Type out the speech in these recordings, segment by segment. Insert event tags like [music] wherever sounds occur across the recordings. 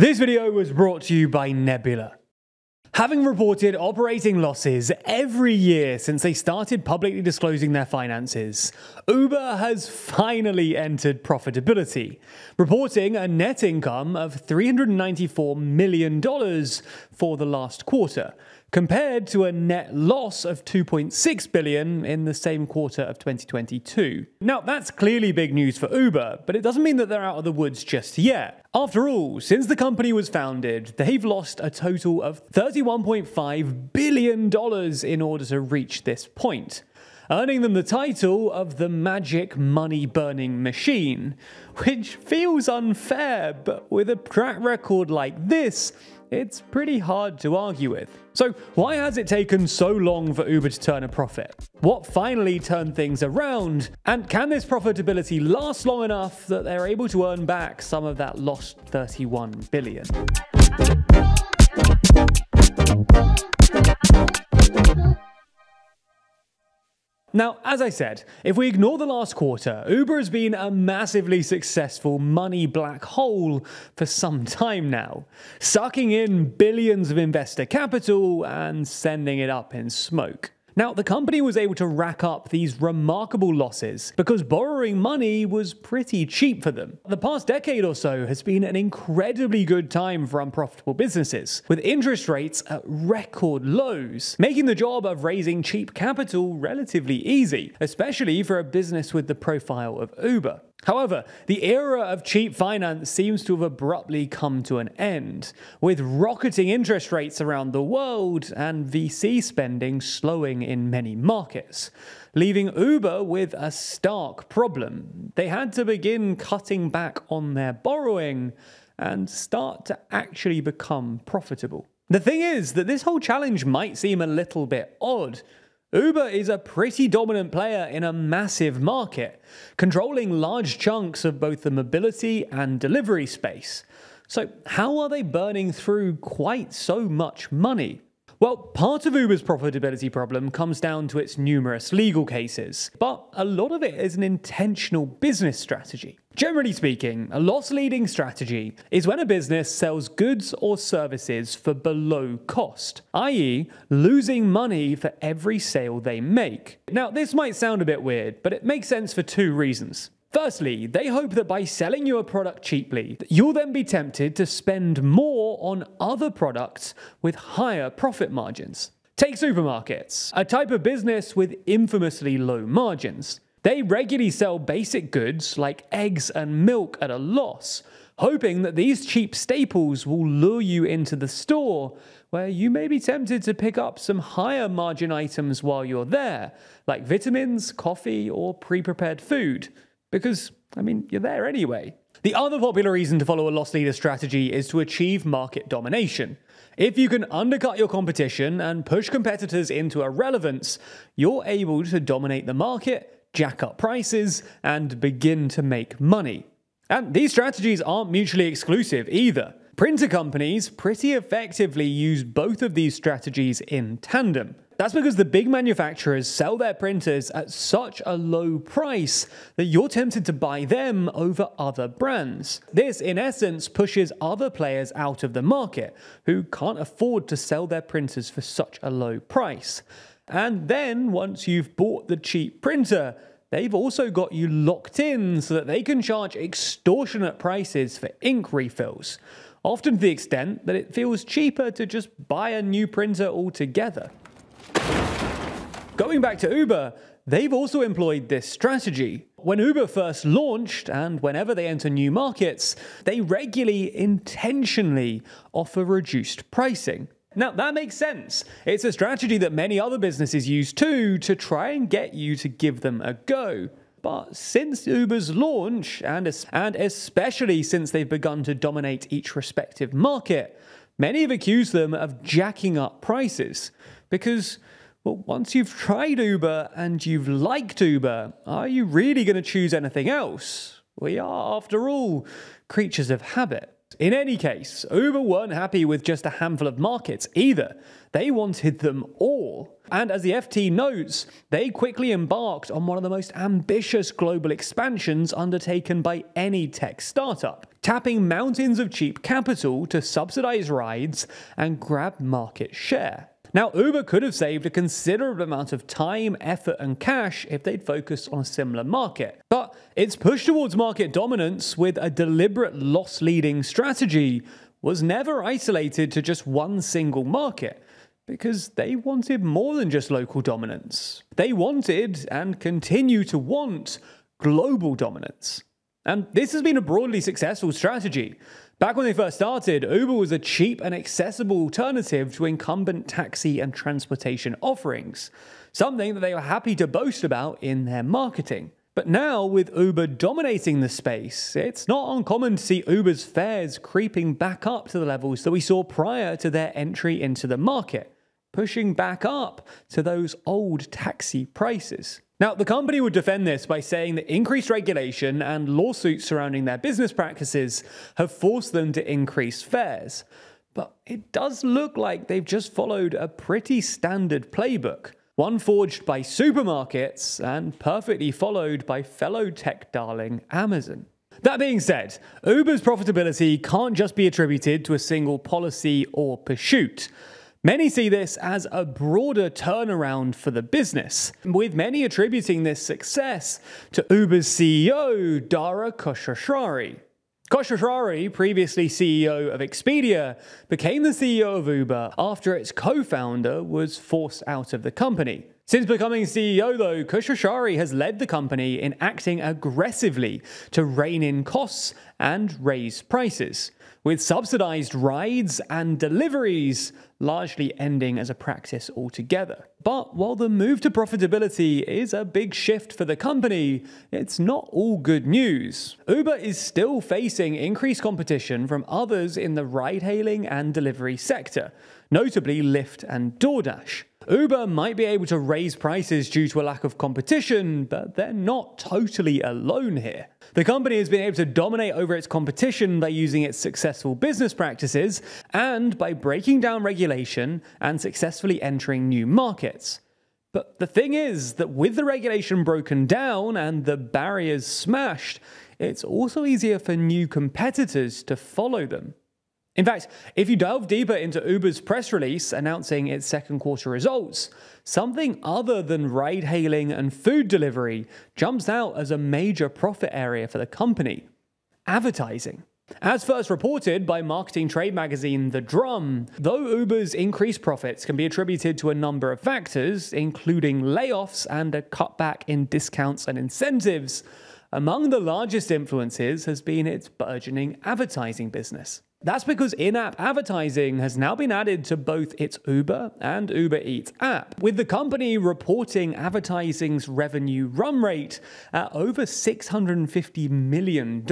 This video was brought to you by Nebula. Having reported operating losses every year since they started publicly disclosing their finances, Uber has finally entered profitability, reporting a net income of $394 million for the last quarter, compared to a net loss of 2.6 billion in the same quarter of 2022. Now, that's clearly big news for Uber, but it doesn't mean that they're out of the woods just yet. After all, since the company was founded, they've lost a total of $31.5 billion in order to reach this point earning them the title of the magic money burning machine, which feels unfair, but with a track record like this, it's pretty hard to argue with. So, why has it taken so long for Uber to turn a profit? What finally turned things around? And can this profitability last long enough that they're able to earn back some of that lost 31 billion? Now, as I said, if we ignore the last quarter, Uber has been a massively successful money black hole for some time now, sucking in billions of investor capital and sending it up in smoke. Now, the company was able to rack up these remarkable losses because borrowing money was pretty cheap for them. The past decade or so has been an incredibly good time for unprofitable businesses, with interest rates at record lows, making the job of raising cheap capital relatively easy, especially for a business with the profile of Uber. However, the era of cheap finance seems to have abruptly come to an end, with rocketing interest rates around the world and VC spending slowing in many markets, leaving Uber with a stark problem. They had to begin cutting back on their borrowing and start to actually become profitable. The thing is that this whole challenge might seem a little bit odd Uber is a pretty dominant player in a massive market, controlling large chunks of both the mobility and delivery space. So, how are they burning through quite so much money? Well, part of Uber's profitability problem comes down to its numerous legal cases, but a lot of it is an intentional business strategy. Generally speaking, a loss leading strategy is when a business sells goods or services for below cost, i.e., losing money for every sale they make. Now, this might sound a bit weird, but it makes sense for two reasons. Firstly, they hope that by selling you a product cheaply, you'll then be tempted to spend more on other products with higher profit margins. Take supermarkets, a type of business with infamously low margins. They regularly sell basic goods like eggs and milk at a loss, hoping that these cheap staples will lure you into the store where you may be tempted to pick up some higher margin items while you're there, like vitamins, coffee, or pre prepared food. Because, I mean, you're there anyway. The other popular reason to follow a loss leader strategy is to achieve market domination. If you can undercut your competition and push competitors into irrelevance, you're able to dominate the market, jack up prices, and begin to make money. And these strategies aren't mutually exclusive either. Printer companies pretty effectively use both of these strategies in tandem. That's because the big manufacturers sell their printers at such a low price that you're tempted to buy them over other brands. This, in essence, pushes other players out of the market who can't afford to sell their printers for such a low price. And then, once you've bought the cheap printer, they've also got you locked in so that they can charge extortionate prices for ink refills, often to the extent that it feels cheaper to just buy a new printer altogether. Going back to Uber, they've also employed this strategy. When Uber first launched, and whenever they enter new markets, they regularly intentionally offer reduced pricing. Now, that makes sense. It's a strategy that many other businesses use too to try and get you to give them a go. But since Uber's launch, and, and especially since they've begun to dominate each respective market, many have accused them of jacking up prices. Because but once you've tried Uber and you've liked Uber, are you really going to choose anything else? We are, after all, creatures of habit. In any case, Uber weren't happy with just a handful of markets either. They wanted them all. And as the FT notes, they quickly embarked on one of the most ambitious global expansions undertaken by any tech startup, tapping mountains of cheap capital to subsidize rides and grab market share. Now, Uber could have saved a considerable amount of time, effort, and cash if they'd focused on a similar market. But its push towards market dominance with a deliberate loss leading strategy was never isolated to just one single market. Because they wanted more than just local dominance. They wanted, and continue to want, global dominance. And this has been a broadly successful strategy. Back when they first started, Uber was a cheap and accessible alternative to incumbent taxi and transportation offerings, something that they were happy to boast about in their marketing. But now, with Uber dominating the space, it's not uncommon to see Uber's fares creeping back up to the levels that we saw prior to their entry into the market, pushing back up to those old taxi prices. Now, the company would defend this by saying that increased regulation and lawsuits surrounding their business practices have forced them to increase fares. But it does look like they've just followed a pretty standard playbook, one forged by supermarkets and perfectly followed by fellow tech darling Amazon. That being said, Uber's profitability can't just be attributed to a single policy or pursuit. Many see this as a broader turnaround for the business, with many attributing this success to Uber's CEO, Dara Khosrowshahi. Khosrowshahi, previously CEO of Expedia, became the CEO of Uber after its co-founder was forced out of the company. Since becoming CEO, though, Khosrowshahi has led the company in acting aggressively to rein in costs and raise prices with subsidized rides and deliveries largely ending as a practice altogether. But while the move to profitability is a big shift for the company, it's not all good news. Uber is still facing increased competition from others in the ride hailing and delivery sector, notably Lyft and DoorDash. Uber might be able to raise prices due to a lack of competition, but they're not totally alone here. The company has been able to dominate over its competition by using its successful business practices and by breaking down regulation and successfully entering new markets. But the thing is that with the regulation broken down and the barriers smashed, it's also easier for new competitors to follow them. In fact, if you delve deeper into Uber's press release announcing its second quarter results, something other than ride hailing and food delivery jumps out as a major profit area for the company advertising. As first reported by marketing trade magazine The Drum, though Uber's increased profits can be attributed to a number of factors, including layoffs and a cutback in discounts and incentives, among the largest influences has been its burgeoning advertising business. That's because in app advertising has now been added to both its Uber and Uber Eats app, with the company reporting advertising's revenue run rate at over $650 million.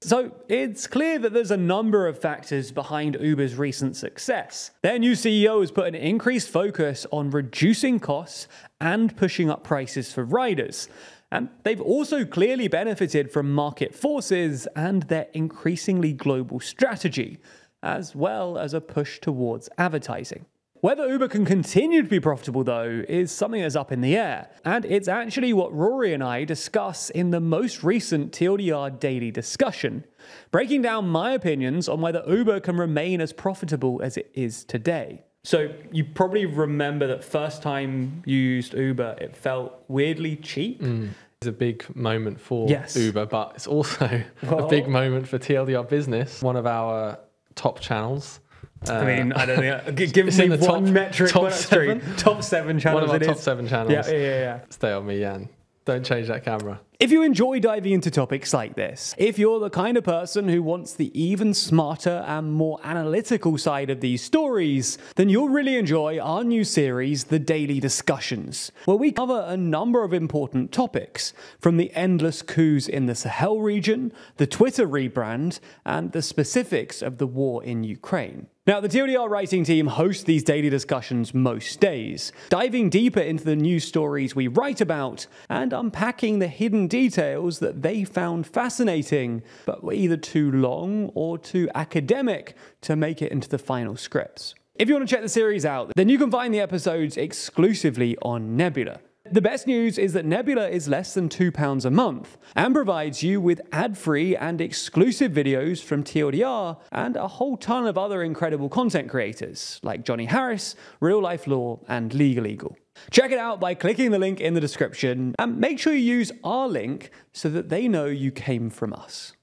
So it's clear that there's a number of factors behind Uber's recent success. Their new CEO has put an increased focus on reducing costs and pushing up prices for riders. And they've also clearly benefited from market forces and their increasingly global strategy, as well as a push towards advertising. Whether Uber can continue to be profitable, though, is something that's up in the air. And it's actually what Rory and I discuss in the most recent TLDR daily discussion, breaking down my opinions on whether Uber can remain as profitable as it is today. So you probably remember that first time you used Uber, it felt weirdly cheap. Mm a big moment for yes. Uber, but it's also [laughs] a big moment for TLDR Business, one of our top channels. Uh, I mean, I don't know. Give [laughs] me one top, metric. Top seven. Top seven channels. One of our top seven channels. Yeah, yeah, yeah. Stay on me, Jan. Don't change that camera. If you enjoy diving into topics like this, if you're the kind of person who wants the even smarter and more analytical side of these stories, then you'll really enjoy our new series, The Daily Discussions, where we cover a number of important topics, from the endless coups in the Sahel region, the Twitter rebrand, and the specifics of the war in Ukraine. Now, the TLDR writing team hosts these daily discussions most days, diving deeper into the news stories we write about and unpacking the hidden details that they found fascinating, but were either too long or too academic to make it into the final scripts. If you want to check the series out, then you can find the episodes exclusively on Nebula. The best news is that Nebula is less than £2 a month and provides you with ad free and exclusive videos from TLDR and a whole ton of other incredible content creators like Johnny Harris, Real Life Lore, and Legal Eagle. Check it out by clicking the link in the description and make sure you use our link so that they know you came from us.